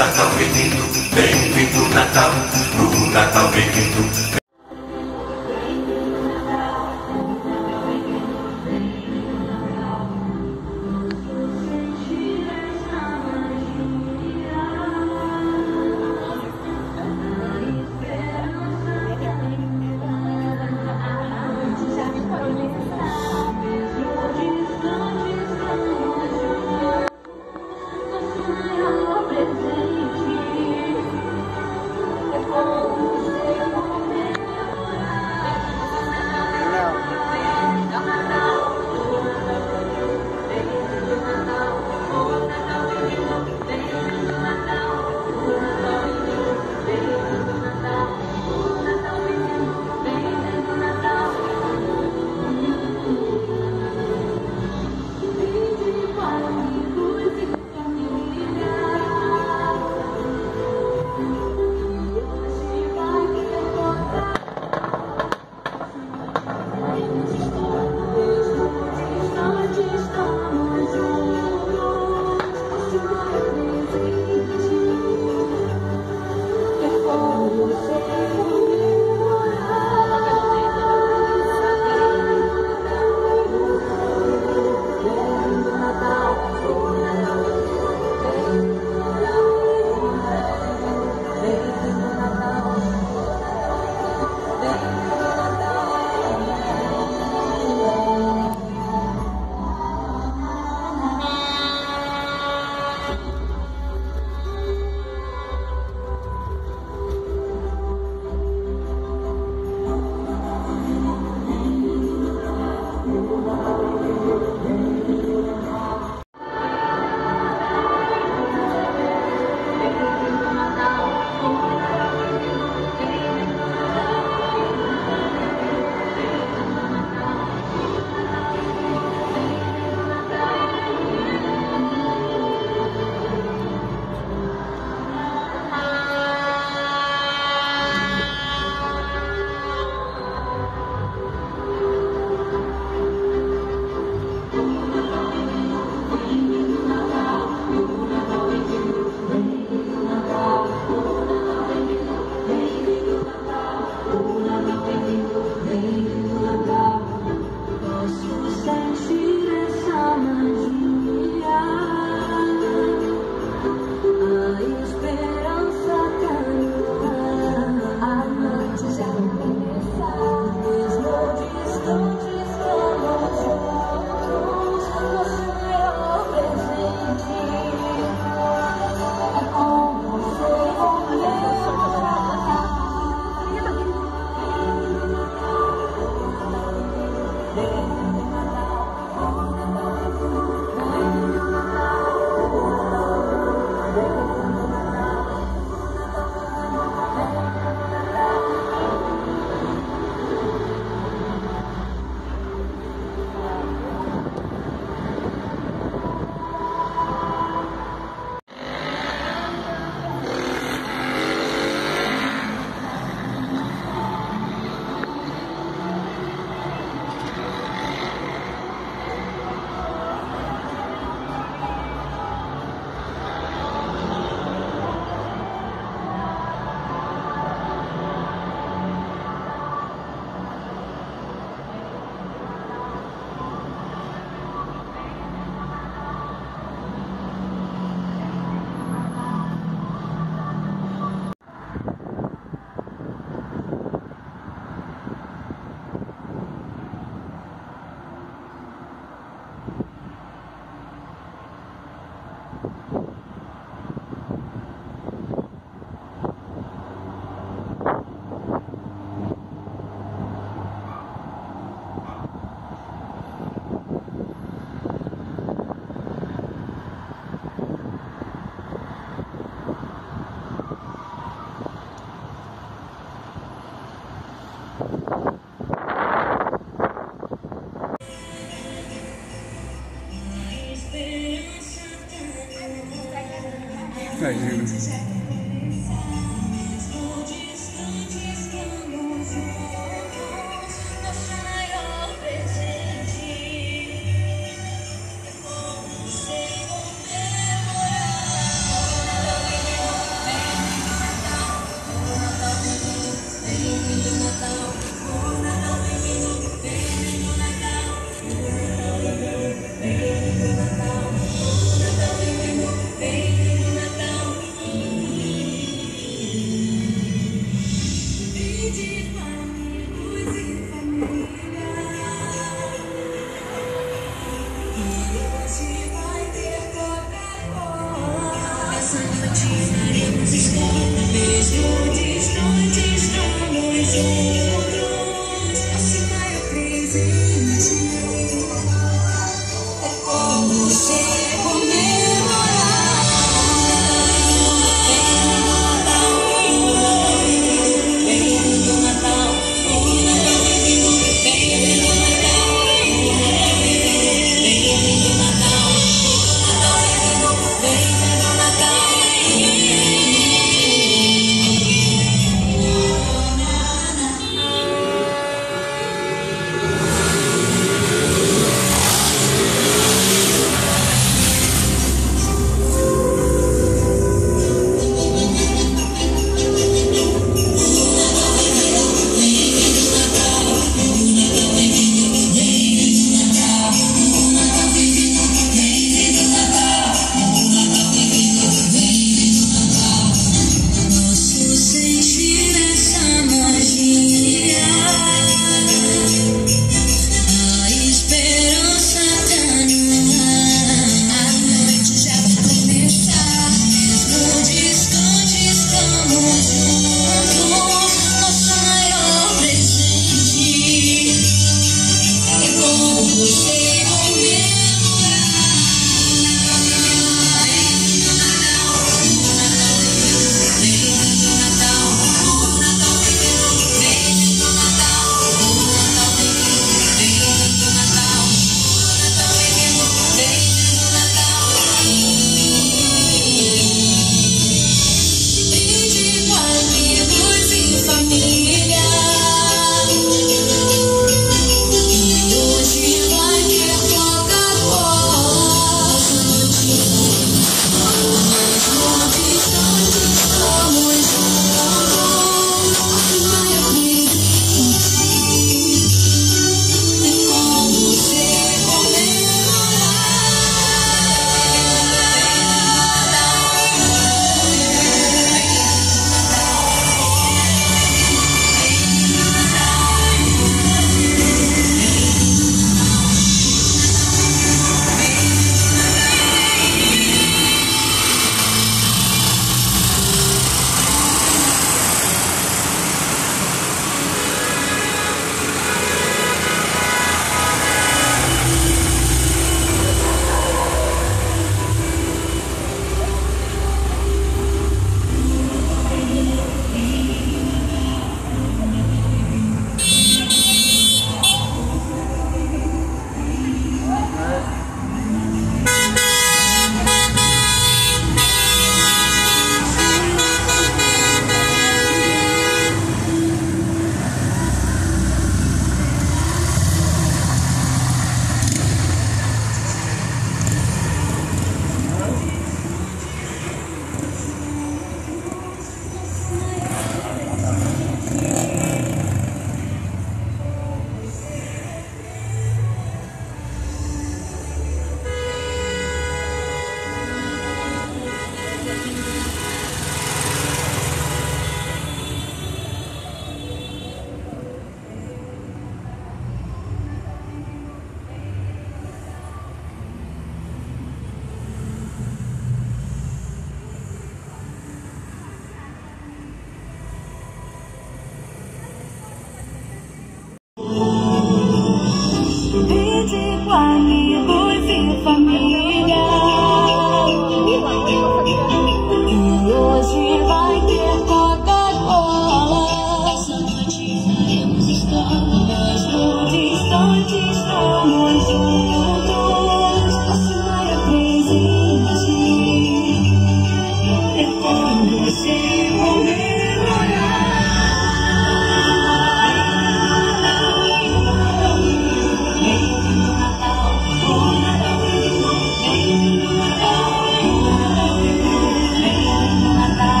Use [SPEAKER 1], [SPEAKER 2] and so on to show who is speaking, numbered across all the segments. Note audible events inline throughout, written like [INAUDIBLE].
[SPEAKER 1] Natal vem vindo, bem-vindo Natal, o Natal vem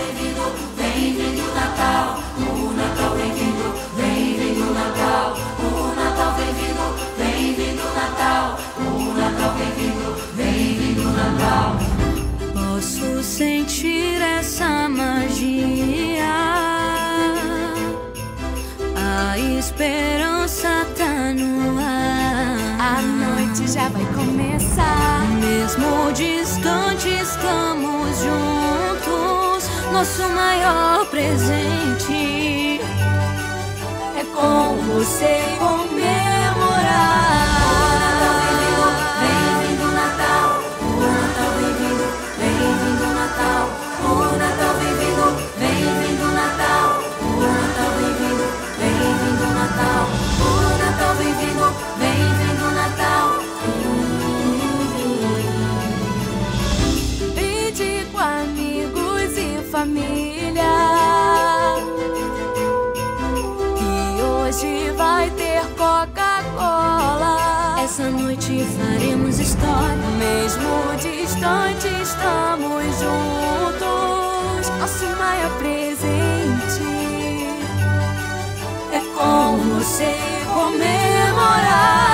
[SPEAKER 2] You. nosso maior presente é com você comemorar. mesmo distante, estamos
[SPEAKER 3] juntos. Nosso maio é
[SPEAKER 1] presente. É com você comemorar.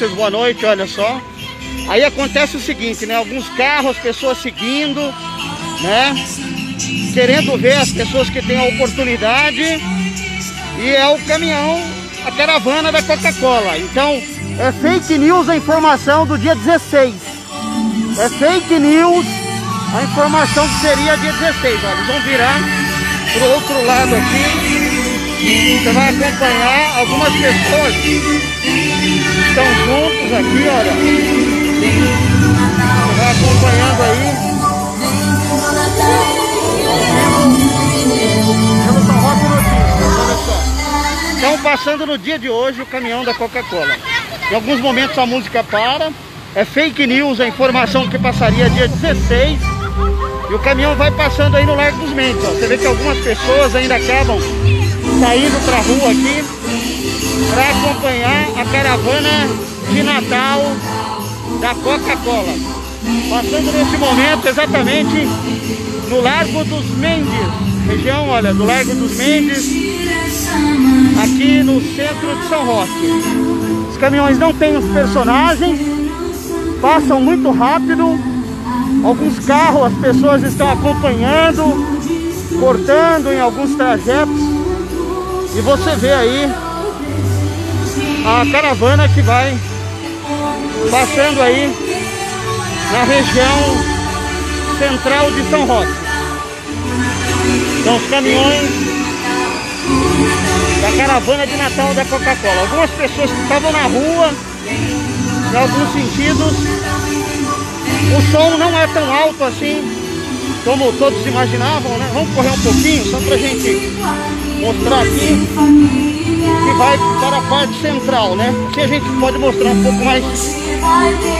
[SPEAKER 4] Notícias, boa noite, olha só. Aí acontece o seguinte, né? Alguns carros, pessoas seguindo, né? Querendo ver as pessoas que têm a oportunidade. E é o caminhão, a caravana da Coca-Cola. Então, é fake news a informação do dia 16. É fake news a informação que seria dia 16. Olha, eles vão virar pro outro lado aqui. Você vai acompanhar algumas pessoas estão juntos aqui, olha. Vai acompanhando aí. Estão passando no dia de hoje o caminhão da Coca-Cola. Em alguns momentos a música para. É fake news a informação que passaria dia 16. E o caminhão vai passando aí no Largo dos Mendes. Ó. Você vê que algumas pessoas ainda acabam saindo pra rua aqui para acompanhar a caravana de Natal da Coca-Cola. Passando nesse momento exatamente no Largo dos Mendes, região, olha, do Largo dos Mendes, aqui no centro de São Roque. Os caminhões não têm os personagens, passam muito rápido. Alguns carros as pessoas estão acompanhando, cortando em alguns trajetos. E você vê aí a caravana que vai passando aí na região central de São Roque. São os caminhões da caravana de Natal da Coca-Cola. Algumas pessoas que estavam na rua, em alguns sentidos, O som não é tão alto assim como todos imaginavam, né? Vamos correr um pouquinho só pra gente mostrar aqui que vai para a parte central, né? Aqui a gente pode mostrar um pouco mais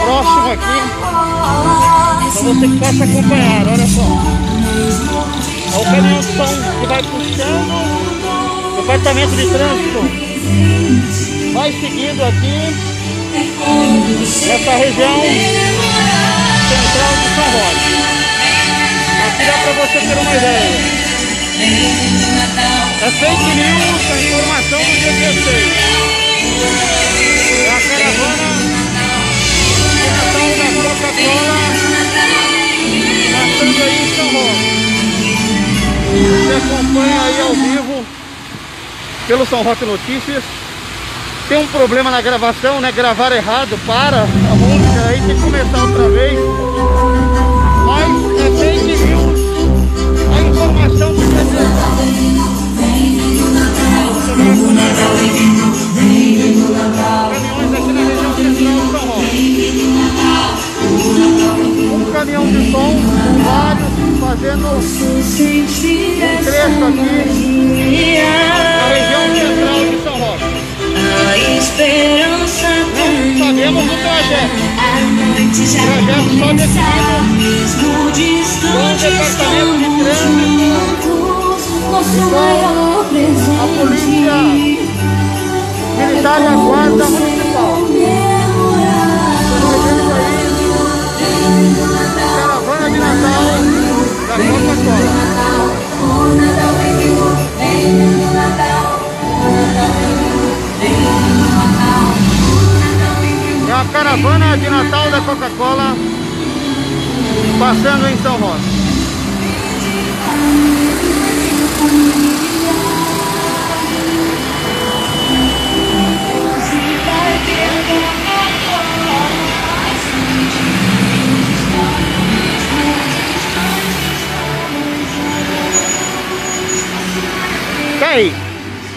[SPEAKER 4] próximo aqui para você que possa acompanhar, olha só. É o caminhão que vai puxando o departamento de trânsito vai seguindo aqui nessa região central de São Roque. Aqui dá para você ter uma ideia. É fake news, a informação do dia 16. É a caravana da Coca-Cola passando aí em São Roque. Você acompanha aí ao vivo pelo São Roque Notícias. Tem um problema na gravação, né? Gravar errado, para a música aí, tem que começar outra vez. Mas é fake news, a informação do dia 16 caminhão de som, vários fazendo um trecho aqui na região central de São Roque.
[SPEAKER 2] A esperança
[SPEAKER 4] Não sabemos o trajeto.
[SPEAKER 2] Já
[SPEAKER 4] Trajeto só com o departamento de trânsito.
[SPEAKER 2] Nosso maior
[SPEAKER 4] A polícia
[SPEAKER 2] presente
[SPEAKER 4] militar e a guarda municipal. Caravana de Natal da Coca-Cola. É a caravana de Natal da Coca-Cola passando em São Roque. Aí.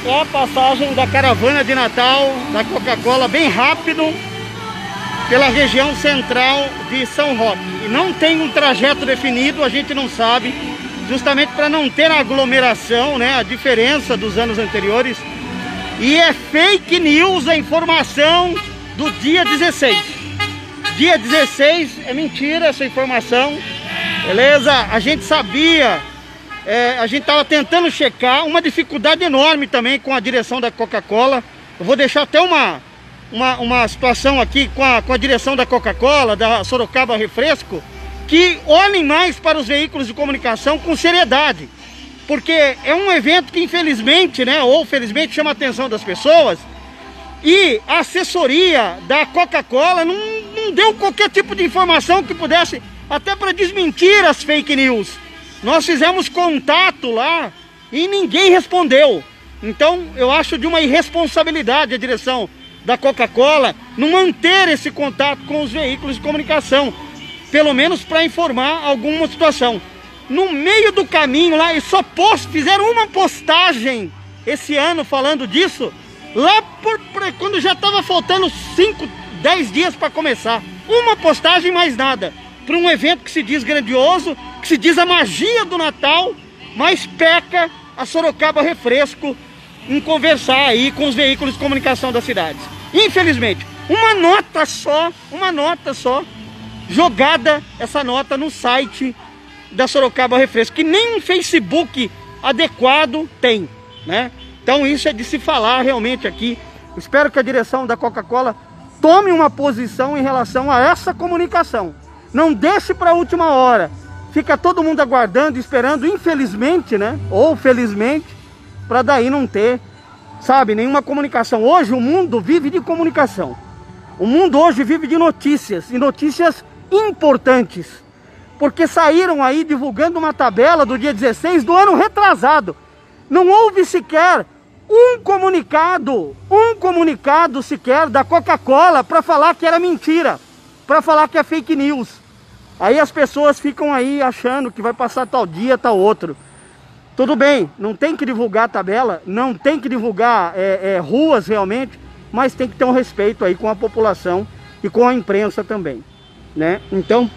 [SPEAKER 4] É a passagem da caravana de Natal da Coca-Cola bem rápido pela região central de São Roque. E não tem um trajeto definido, a gente não sabe, justamente para não ter aglomeração, né? A diferença dos anos anteriores. E é fake news a informação do dia 16. Dia 16 é mentira essa informação. Beleza? A gente sabia, é, a gente estava tentando checar, uma dificuldade enorme também com a direção da Coca-Cola. Eu vou deixar até uma, uma, uma situação aqui com a, com a direção da Coca-Cola, da Sorocaba Refresco, que olhem mais para os veículos de comunicação com seriedade. Porque é um evento que infelizmente, né, ou felizmente chama a atenção das pessoas, e a assessoria da Coca-Cola não, não deu qualquer tipo de informação que pudesse, até para desmentir as fake news. Nós fizemos contato lá e ninguém respondeu. Então eu acho de uma irresponsabilidade a direção da Coca-Cola não manter esse contato com os veículos de comunicação, pelo menos para informar alguma situação. No meio do caminho lá, eles só post, fizeram uma postagem esse ano falando disso, lá por, por- quando já estava faltando 5, 10 dias para começar. Uma postagem mais nada. Para um evento que se diz grandioso, que se diz a magia do Natal, mas peca a Sorocaba Refresco em conversar aí com os veículos de comunicação das cidades. Infelizmente, uma nota só, uma nota só, jogada essa nota no site da Sorocaba Refresco, que nem um Facebook adequado tem, né? Então isso é de se falar realmente aqui. Espero que a direção da Coca-Cola tome uma posição em relação a essa comunicação. Não deixe para a última hora. Fica todo mundo aguardando, esperando, infelizmente, né? Ou felizmente, para daí não ter, sabe, nenhuma comunicação. Hoje o mundo vive de comunicação. O mundo hoje vive de notícias e notícias importantes. Porque saíram aí divulgando uma tabela do dia 16 do ano retrasado. Não houve sequer um comunicado, um comunicado sequer da Coca-Cola para falar que era mentira, para falar que é fake news. Aí as pessoas ficam aí achando que vai passar tal dia, tal outro. Tudo bem, não tem que divulgar tabela, não tem que divulgar é, é, ruas realmente, mas tem que ter um respeito aí com a população e com a imprensa também, né? Então,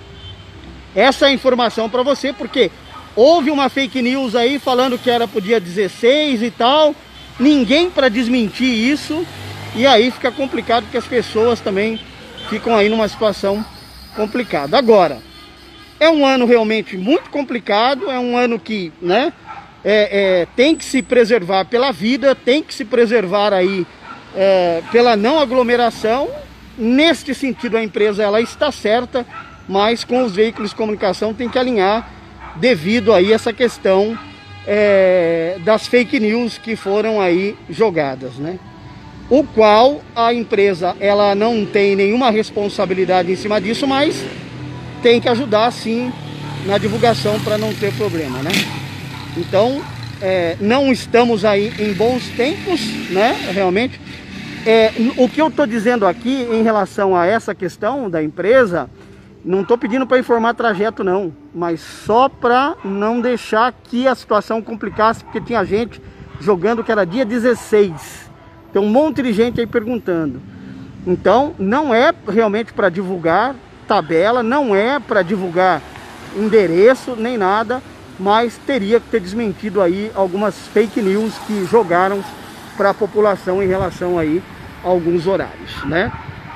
[SPEAKER 4] essa informação para você, porque houve uma fake news aí falando que era pro dia 16 e tal, ninguém para desmentir isso, e aí fica complicado porque as pessoas também ficam aí numa situação complicada. Agora, é um ano realmente muito complicado, é um ano que, né, é, é, tem que se preservar pela vida, tem que se preservar aí é, pela não aglomeração. Neste sentido, a empresa ela está certa, mas com os veículos de comunicação tem que alinhar devido aí essa questão é, das fake news que foram aí jogadas, né? O qual a empresa ela não tem nenhuma responsabilidade em cima disso, mas tem que ajudar sim na divulgação para não ter problema, né? Então, é, não estamos aí em bons tempos, né? Realmente. É, o que eu estou dizendo aqui em relação a essa questão da empresa, não estou pedindo para informar trajeto não, mas só para não deixar que a situação complicasse, porque tinha gente jogando que era dia 16. Tem um monte de gente aí perguntando. Então, não é realmente para divulgar tabela, não é para divulgar endereço nem nada, mas teria que ter desmentido aí algumas fake news que jogaram para a população em relação aí alguns horários, né?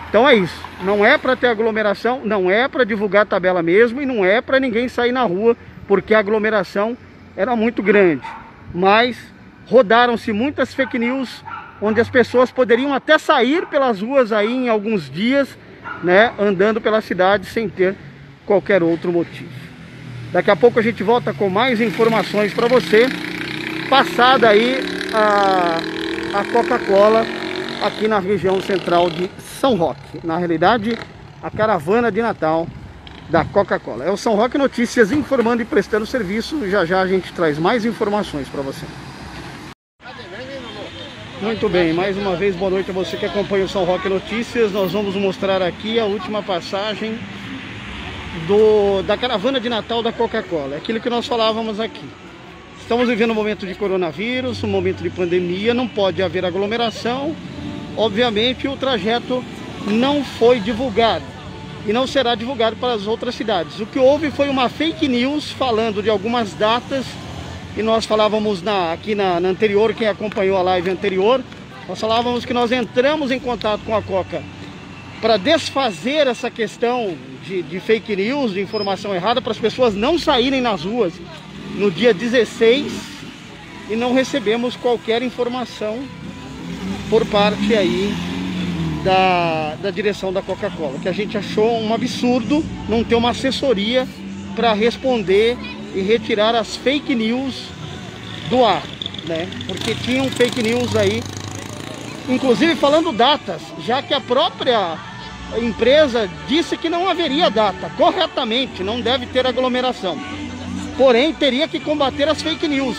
[SPEAKER 4] Então é isso, não é para ter aglomeração, não é para divulgar tabela mesmo e não é para ninguém sair na rua, porque a aglomeração era muito grande. Mas rodaram-se muitas fake news onde as pessoas poderiam até sair pelas ruas aí em alguns dias, né, andando pela cidade sem ter qualquer outro motivo. Daqui a pouco a gente volta com mais informações para você. Passada aí a, a Coca-Cola aqui na região central de São Roque. Na realidade, a caravana de Natal da Coca-Cola. É o São Roque Notícias informando e prestando serviço. Já já a gente traz mais informações para você. Muito bem, mais uma vez boa noite a você que acompanha o São Roque Notícias. Nós vamos mostrar aqui a última passagem do, da caravana de Natal da Coca-Cola. É aquilo que nós falávamos aqui. Estamos vivendo um momento de coronavírus, um momento de pandemia, não pode haver aglomeração. Obviamente o trajeto não foi divulgado e não será divulgado para as outras cidades. O que houve foi uma fake news falando de algumas datas e nós falávamos na, aqui na, na anterior, quem acompanhou a live anterior, nós falávamos que nós entramos em contato com a Coca para desfazer essa questão de, de, fake news, de informação errada, para as pessoas não saírem nas ruas no dia 16 e não recebemos qualquer informação por parte aí da, da direção da Coca-Cola, que a gente achou um absurdo não ter uma assessoria para responder e retirar as fake news do ar, né? Porque tinham fake news aí, inclusive falando datas, já que a própria empresa disse que não haveria data, corretamente, não deve ter aglomeração. Porém, teria que combater as fake news.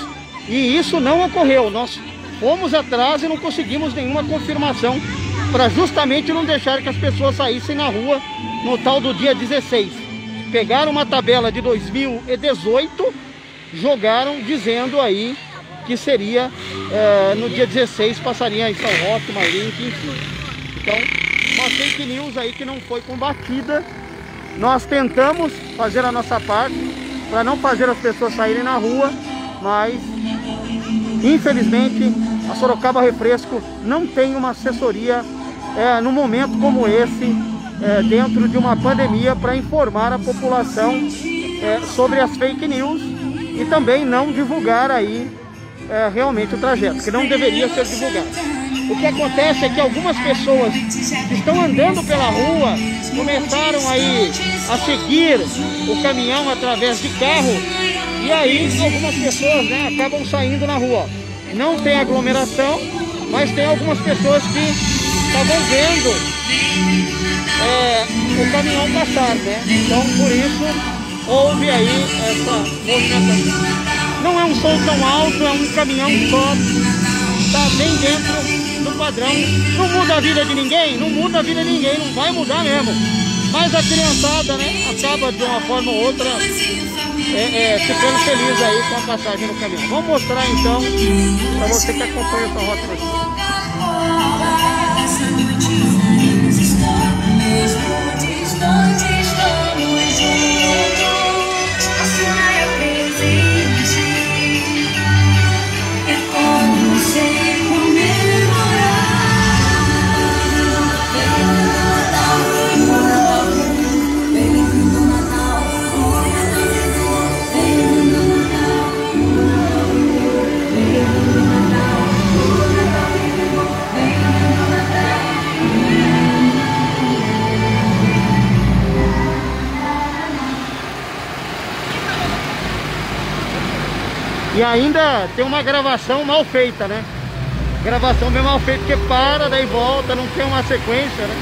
[SPEAKER 4] E isso não ocorreu. Nós fomos atrás e não conseguimos nenhuma confirmação para justamente não deixar que as pessoas saíssem na rua no tal do dia 16. Pegaram uma tabela de 2018, jogaram dizendo aí que seria é, no dia 16 passaria em São Roque, Marinho, enfim. Então, uma fake news aí que não foi combatida. Nós tentamos fazer a nossa parte para não fazer as pessoas saírem na rua, mas infelizmente a Sorocaba Refresco não tem uma assessoria é, num momento como esse, é, dentro de uma pandemia, para informar a população é, sobre as fake news e também não divulgar aí é, realmente o trajeto, que não deveria ser divulgado. O que acontece é que algumas pessoas que estão andando pela rua começaram aí a seguir o caminhão através de carro e aí algumas pessoas né, acabam saindo na rua. Não tem aglomeração, mas tem algumas pessoas que estavam vendo é, o caminhão passar, né? Então por isso houve aí essa movimentação. Não é um som tão alto, é um caminhão só, está bem dentro do padrão. Não muda a vida de ninguém? Não muda a vida de ninguém, não vai mudar mesmo. Mas a criançada, né, acaba de uma forma ou outra é, é, ficando feliz aí com a passagem no caminho. Vamos mostrar então, para você que acompanha essa rota aqui. E ainda tem uma gravação mal feita, né? Gravação bem mal feita, porque para, daí volta, não tem uma sequência, né?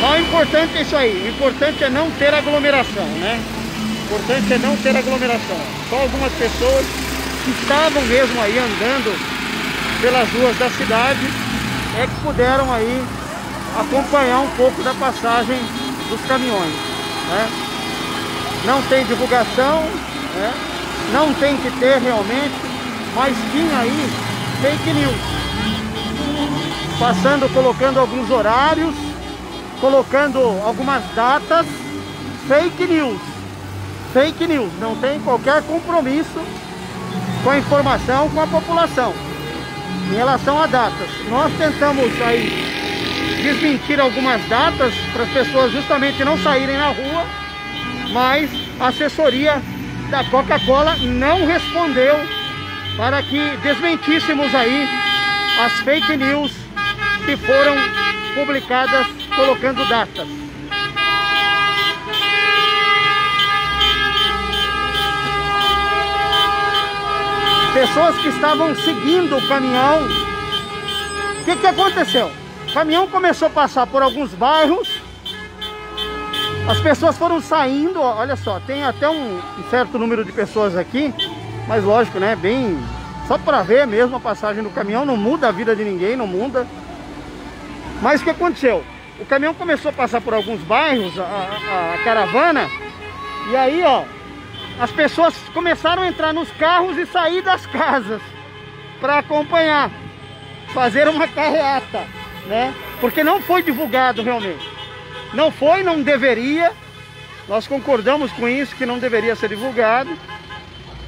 [SPEAKER 4] Mas o importante é isso aí, o importante é não ter aglomeração, né? O importante é não ter aglomeração. Só algumas pessoas que estavam mesmo aí andando pelas ruas da cidade é que puderam aí acompanhar um pouco da passagem dos caminhões, né? Não tem divulgação, né? Não tem que ter realmente, mas tinha aí fake news. Passando, colocando alguns horários, colocando algumas datas, fake news. Fake news, não tem qualquer compromisso com a informação, com a população. Em relação a datas, nós tentamos aí desmentir algumas datas para as pessoas justamente não saírem na rua, mas a assessoria da Coca-Cola não respondeu para que desmentíssemos aí as fake news que foram publicadas colocando datas. Pessoas que estavam seguindo o caminhão. O que, que aconteceu? O caminhão começou a passar por alguns bairros. As pessoas foram saindo, olha só, tem até um certo número de pessoas aqui, mas lógico, né? Bem, só para ver mesmo a passagem do caminhão, não muda a vida de ninguém, não muda. Mas o que aconteceu? O caminhão começou a passar por alguns bairros, a, a, a caravana, e aí, ó, as pessoas começaram a entrar nos carros e sair das casas para acompanhar, fazer uma carreata, né? Porque não foi divulgado realmente. Não foi, não deveria. Nós concordamos com isso, que não deveria ser divulgado,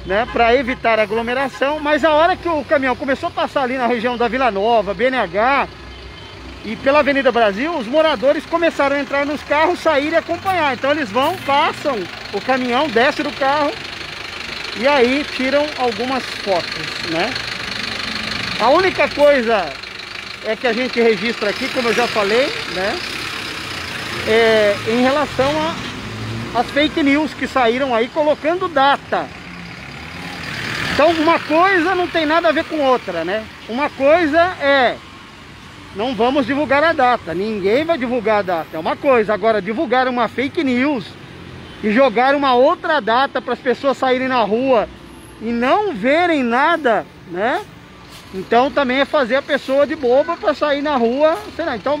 [SPEAKER 4] né? Para evitar aglomeração. Mas a hora que o caminhão começou a passar ali na região da Vila Nova, BNH, e pela Avenida Brasil, os moradores começaram a entrar nos carros, sair e acompanhar. Então eles vão, passam o caminhão, desce do carro e aí tiram algumas fotos, né? A única coisa é que a gente registra aqui, como eu já falei, né? É, em relação as fake news que saíram aí colocando data. Então uma coisa não tem nada a ver com outra, né? Uma coisa é não vamos divulgar a data. Ninguém vai divulgar a data. É uma coisa. Agora, divulgar uma fake news e jogar uma outra data para as pessoas saírem na rua e não verem nada, né? Então também é fazer a pessoa de boba para sair na rua, sei lá. Então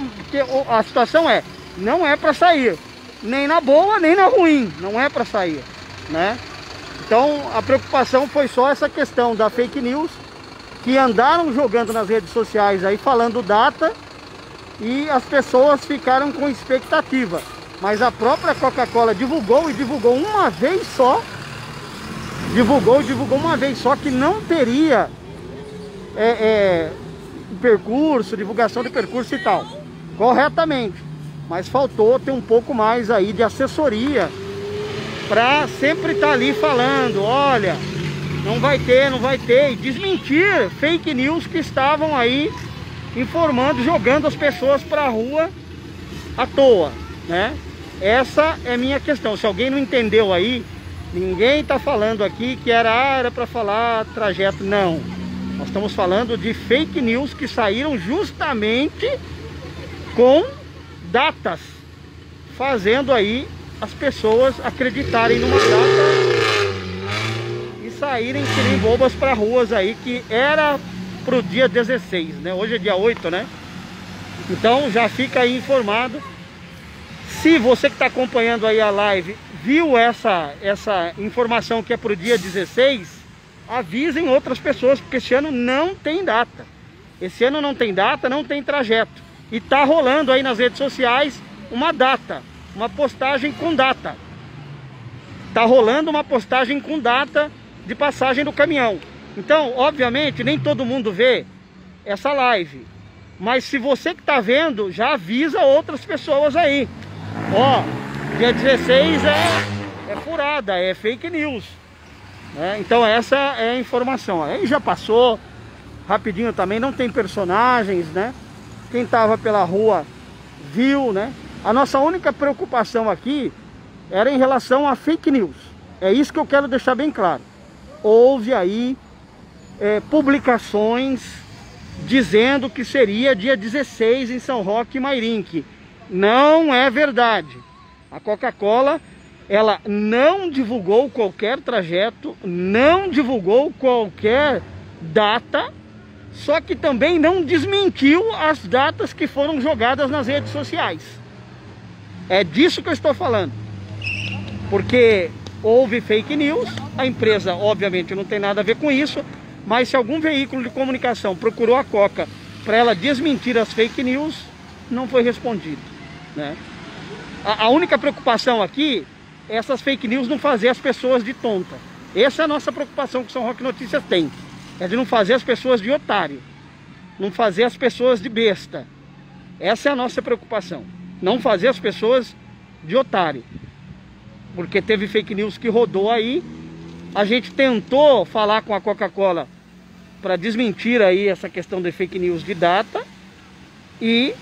[SPEAKER 4] a situação é, não é para sair, nem na boa, nem na ruim, não é para sair, né? Então a preocupação foi só essa questão da fake news que andaram jogando nas redes sociais aí falando data e as pessoas ficaram com expectativa. Mas a própria Coca-Cola divulgou e divulgou uma vez só. Divulgou e divulgou uma vez só que não teria é, é, percurso, divulgação de percurso e tal. Corretamente. Mas faltou ter um pouco mais aí de assessoria para sempre estar tá ali falando, olha, não vai ter, não vai ter. E desmentir fake news que estavam aí informando, jogando as pessoas para a rua à toa, né? Essa é minha questão. Se alguém não entendeu aí, ninguém está falando aqui que era, ah, era para falar trajeto. Não. Nós estamos falando de fake news que saíram justamente com datas, fazendo aí as pessoas acreditarem numa data saírem que nem bobas para ruas aí, que era pro dia 16, né? Hoje é dia 8, né? Então já fica aí informado. Se você que está acompanhando aí a live viu essa, essa informação que é pro dia 16, avisem outras pessoas, porque esse ano não tem data. Esse ano não tem data, não tem trajeto. E tá rolando aí nas redes sociais uma data, uma postagem com data. Tá rolando uma postagem com data de passagem do caminhão. Então, obviamente, nem todo mundo vê essa live. Mas se você que está vendo, já avisa outras pessoas aí. Ó, dia 16 é, é furada, é fake news. Né? Então essa é a informação. Aí já passou, rapidinho também, não tem personagens, né? Quem estava pela rua viu, né? A nossa única preocupação aqui era em relação a fake news. É isso que eu quero deixar bem claro. Houve aí é, publicações dizendo que seria dia 16 em São Roque e Mairink. Não é verdade. A Coca-Cola, ela não divulgou qualquer trajeto, não divulgou qualquer data, só que também não desmentiu as datas que foram jogadas nas redes sociais. É disso que eu estou falando. Porque houve fake news, a empresa obviamente não tem nada a ver com isso, mas se algum veículo de comunicação procurou a Coca para ela desmentir as fake news, não foi respondido. Né? A, a, única preocupação aqui é essas fake news não fazer as pessoas de tonta. Essa é a nossa preocupação que São Roque Notícias tem. É de não fazer as pessoas de otário. Não fazer as pessoas de besta. Essa é a nossa preocupação. Não fazer as pessoas de otário. Porque teve fake news que rodou aí a gente tentou falar com a Coca-Cola para desmentir aí essa questão de fake news de data e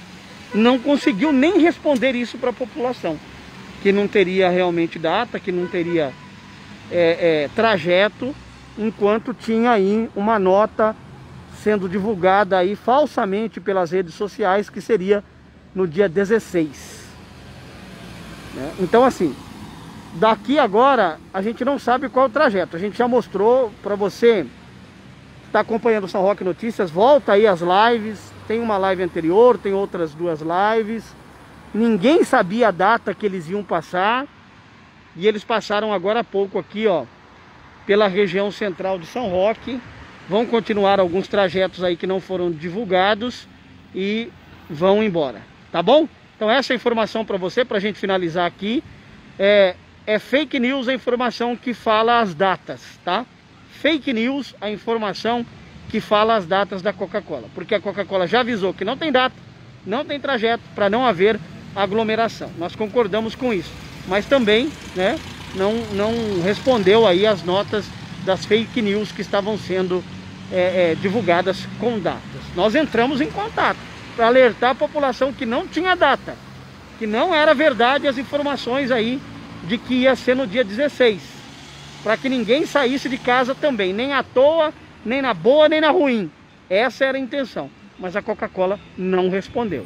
[SPEAKER 4] não conseguiu nem responder isso para a população, que não teria realmente data, que não teria é, é, trajeto, enquanto tinha aí uma nota sendo divulgada aí falsamente pelas redes sociais, que seria no dia 16. Né? Então assim, Daqui agora, a gente não sabe qual o trajeto. A gente já mostrou para você que está acompanhando o São Roque Notícias. Volta aí as lives. Tem uma live anterior, tem outras duas lives. Ninguém sabia a data que eles iam passar. E eles passaram agora há pouco aqui, ó, pela região central de São Roque. Vão continuar alguns trajetos aí que não foram divulgados e vão embora, tá bom? Então essa é a informação para você, para a gente finalizar aqui. É, é fake news a informação que fala as datas, tá? Fake news a informação que fala as datas da Coca-Cola. Porque a Coca-Cola já avisou que não tem data, não tem trajeto para não haver aglomeração. Nós concordamos com isso. Mas também, né, não, não respondeu aí as notas das fake news que estavam sendo é, é, divulgadas com datas. Nós entramos em contato para alertar a população que não tinha data, que não era verdade as informações aí de que ia ser no dia 16. Para que ninguém saísse de casa também, nem à toa, nem na boa, nem na ruim. Essa era a intenção. Mas a Coca-Cola não respondeu.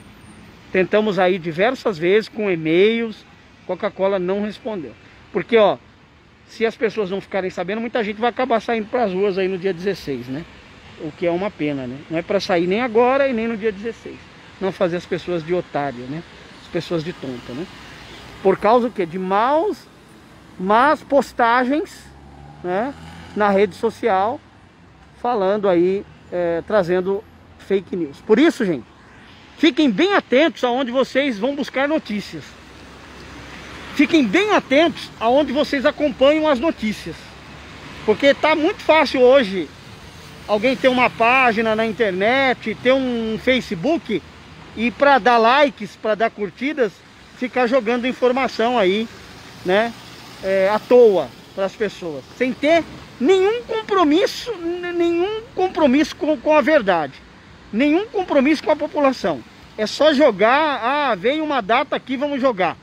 [SPEAKER 4] Tentamos aí diversas vezes com e-mails, Coca-Cola não respondeu. Porque, ó, se as pessoas não ficarem sabendo, muita gente vai acabar saindo para as ruas aí no dia 16, né? O que é uma pena, né? Não é para sair nem agora e nem no dia 16. Não fazer as pessoas de otário, né? As pessoas de tonta, né? Por causa que de maus, más postagens né, na rede social, falando aí, é, trazendo fake news. Por isso, gente, fiquem bem atentos aonde vocês vão buscar notícias. Fiquem bem atentos aonde vocês acompanham as notícias. Porque está muito fácil hoje alguém ter uma página na internet, ter um Facebook e para dar likes, para dar curtidas, ficar jogando informação aí, né, é, à toa para as pessoas, sem ter nenhum compromisso, nenhum compromisso com, com a verdade, nenhum compromisso com a população. É só jogar, ah, vem uma data aqui, vamos jogar.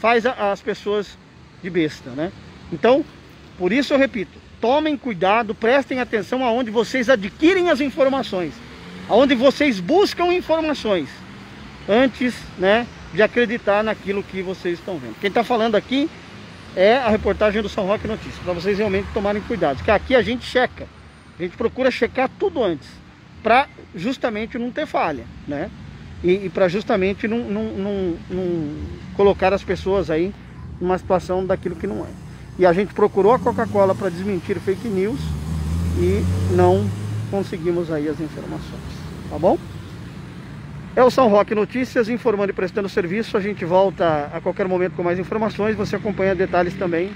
[SPEAKER 4] Faz as pessoas de besta, né? Então, por isso eu repito, tomem cuidado, prestem atenção aonde vocês adquirem as informações, aonde vocês buscam informações, antes, né, de acreditar naquilo que vocês estão vendo. Quem está falando aqui é a reportagem do São Roque Notícias, para vocês realmente tomarem cuidado, porque aqui a gente checa, a gente procura checar tudo antes, para justamente não ter falha, né? E, e para justamente não, não, não, não colocar as pessoas aí numa situação daquilo que não é. E a gente procurou a Coca-Cola para desmentir fake news e não conseguimos aí as informações, tá bom? É o São Roque Notícias, informando e prestando serviço. A gente volta a qualquer momento com mais informações. Você acompanha detalhes também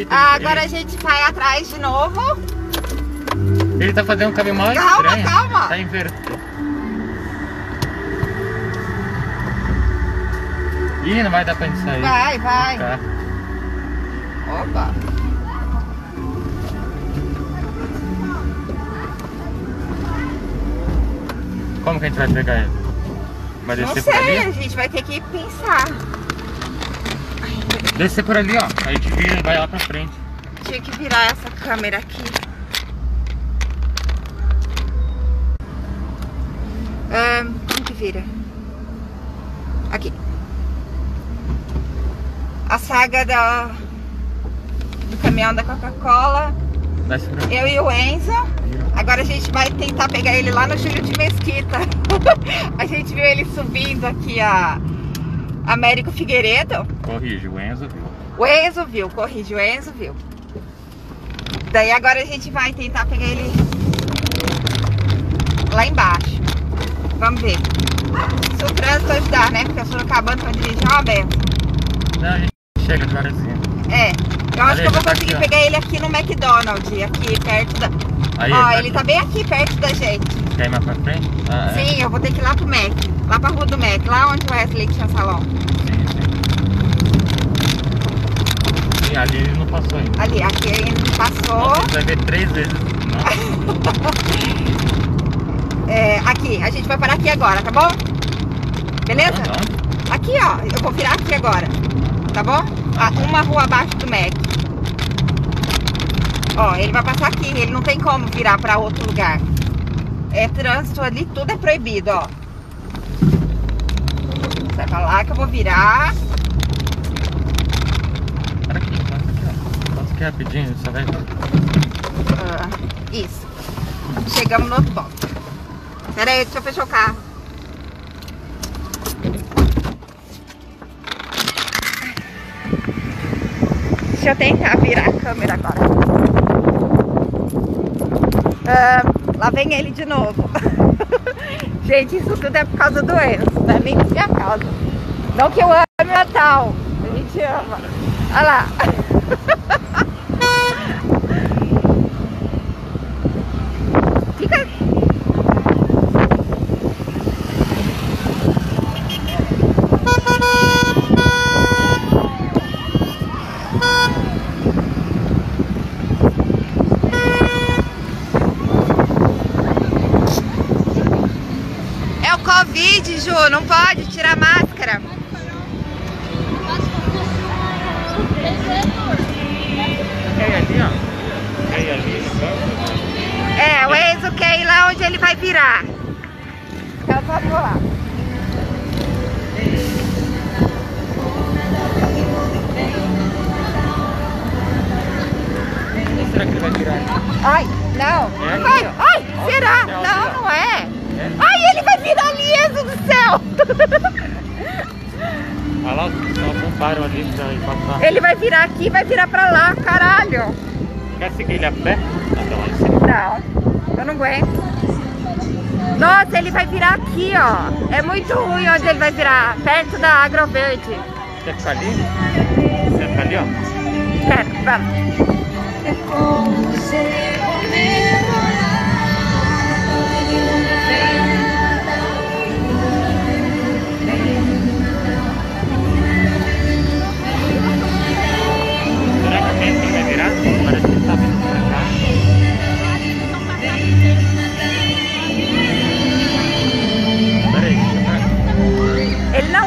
[SPEAKER 5] aqui.
[SPEAKER 6] Ele tá.
[SPEAKER 5] Ah,
[SPEAKER 6] Ele-
[SPEAKER 5] agora a gente vai atrás de novo.
[SPEAKER 6] Ele tá fazendo um caminho mal
[SPEAKER 5] Calma,
[SPEAKER 6] estranho.
[SPEAKER 5] calma.
[SPEAKER 6] Tá invertido. Ih, não vai dar pra gente sair.
[SPEAKER 5] Vai, vai.
[SPEAKER 6] Tá.
[SPEAKER 5] Opa.
[SPEAKER 6] Como que a gente vai pegar ele? Vai
[SPEAKER 5] Não
[SPEAKER 6] descer por
[SPEAKER 5] sei, a gente vai ter que pensar.
[SPEAKER 6] Descer por ali, ó. A gente vira e vai lá pra frente.
[SPEAKER 5] Tinha que virar essa câmera aqui. Ahn, como que vira? Aqui. A saga da, do caminhão da Coca-Cola. Eu e o Enzo. Agora a gente vai tentar pegar ele lá no Júlio de Mesquita. [LAUGHS] a gente viu ele subindo aqui a Américo Figueiredo.
[SPEAKER 6] Corrige, o Enzo viu.
[SPEAKER 5] O Enzo viu, corrige, o Enzo viu. Daí agora a gente vai tentar pegar ele lá embaixo. Vamos ver. Se o trânsito ajudar, né? Porque eu sou acabando pra dirigir é uma benção.
[SPEAKER 6] Não, a gente chega devagarzinho.
[SPEAKER 5] É, eu acho que eu vou
[SPEAKER 6] tá
[SPEAKER 5] conseguir
[SPEAKER 6] aqui,
[SPEAKER 5] pegar ele aqui no McDonald's, aqui perto da.
[SPEAKER 6] Aí,
[SPEAKER 5] Ó,
[SPEAKER 6] tá
[SPEAKER 5] ele tá bem aqui perto da gente.
[SPEAKER 6] Quer ir mais pra frente? Ah, é.
[SPEAKER 5] Sim, eu vou ter que ir lá pro Mac. Lá pra rua do Mac, lá onde o Wesley tinha salão.
[SPEAKER 6] Sim, ali ele não passou ainda.
[SPEAKER 5] Ali, aqui ele passou.
[SPEAKER 6] Nossa, vai ver três vezes. Não, [LAUGHS]
[SPEAKER 5] É, aqui, a gente vai parar aqui agora, tá bom? Beleza?
[SPEAKER 6] não.
[SPEAKER 5] Aqui, ó, eu vou virar aqui agora, tá bom? Ah, uma rua abaixo do Mac. Ó, ele vai passar aqui, ele não tem como virar pra outro lugar. É trânsito ali, tudo é proibido, ó. Sai pra lá que eu vou virar.
[SPEAKER 6] Para aqui, passa aqui, ó. Passa aqui rapidinho, só vai.
[SPEAKER 5] Ah, isso. Chegamos no outro ponto. Pera aí, deixa eu fechar o carro. Deixa eu tentar virar a câmera agora. Ah, lá vem ele de novo. [LAUGHS] Gente, isso tudo é por causa do Enzo, não é nem por minha causa. Não que eu ame o Natal, a gente ama. Olha lá. Fica. É o Covid, Ju, não pode tirar máscara.
[SPEAKER 6] Quer ir ali, ó? Ali?
[SPEAKER 5] É, o Enzo quer ir lá onde ele vai virar. Só vou lá.
[SPEAKER 6] Será que ele vai virar?
[SPEAKER 5] Ai, não.
[SPEAKER 6] É ali,
[SPEAKER 5] Ai,
[SPEAKER 6] ó.
[SPEAKER 5] ai, será? Não,
[SPEAKER 6] ali, ó.
[SPEAKER 5] não é.
[SPEAKER 6] É?
[SPEAKER 5] Ai, ele vai virar ali, Enzo do céu.
[SPEAKER 6] Olha lá, só comparam ali pra ir passar.
[SPEAKER 5] Ele vai virar aqui e vai virar pra lá, caralho.
[SPEAKER 6] Quer seguir ele a pé? Até lá em cima.
[SPEAKER 5] Não, eu não aguento. Nossa, ele vai virar aqui, ó. É muito ruim onde ele vai virar, perto da Agroverde.
[SPEAKER 6] Quer ficar ali? Quer ficar ali, ó?
[SPEAKER 5] Quero, vamos.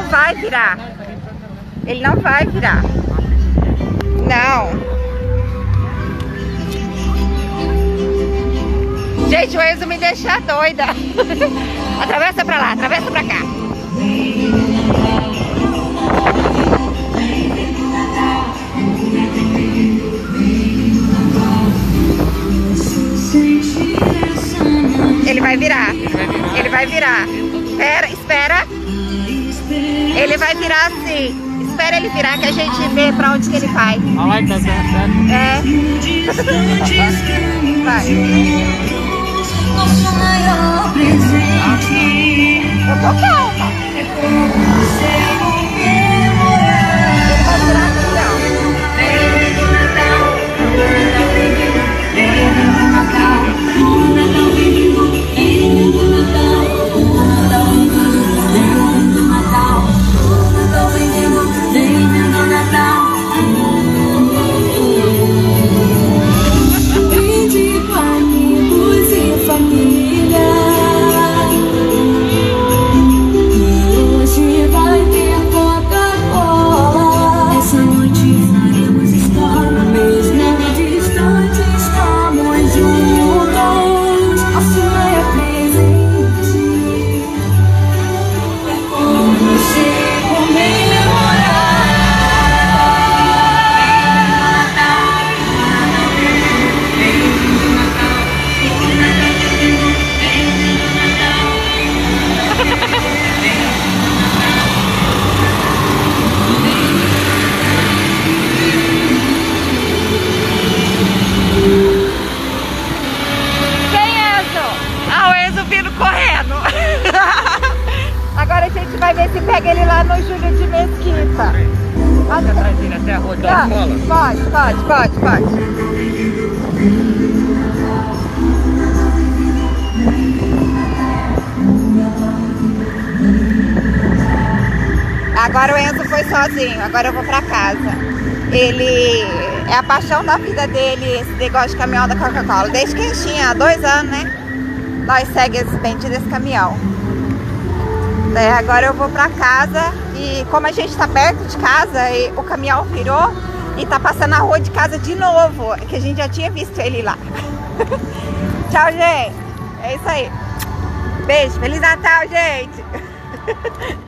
[SPEAKER 5] Não vai virar. Ele não vai virar. Não. Gente, o Enzo me deixa doida. [LAUGHS] atravessa pra lá, atravessa pra cá. Ele vai virar. Ele vai virar. Vai virar assim. Espera ele virar que a gente vê pra onde que ele vai.
[SPEAKER 6] Olha lá, ele tá certo.
[SPEAKER 5] É. Vai.
[SPEAKER 2] Nosso maior presente
[SPEAKER 5] Eu tô calma.
[SPEAKER 2] é com você comemorar.
[SPEAKER 5] Ele vai virar assim, ó. Tá. Pode, pode, pode, pode. Agora o Enzo foi sozinho, agora eu vou pra casa. Ele é a paixão da vida dele, esse negócio de caminhão da Coca-Cola. Desde que ele tinha dois anos, né? Nós segue esse bendito desse caminhão. É, agora eu vou pra casa e como a gente tá perto de casa, e o caminhão virou e tá passando na rua de casa de novo, que a gente já tinha visto ele lá. [LAUGHS] Tchau, gente. É isso aí. Beijo. Feliz Natal, gente. [LAUGHS]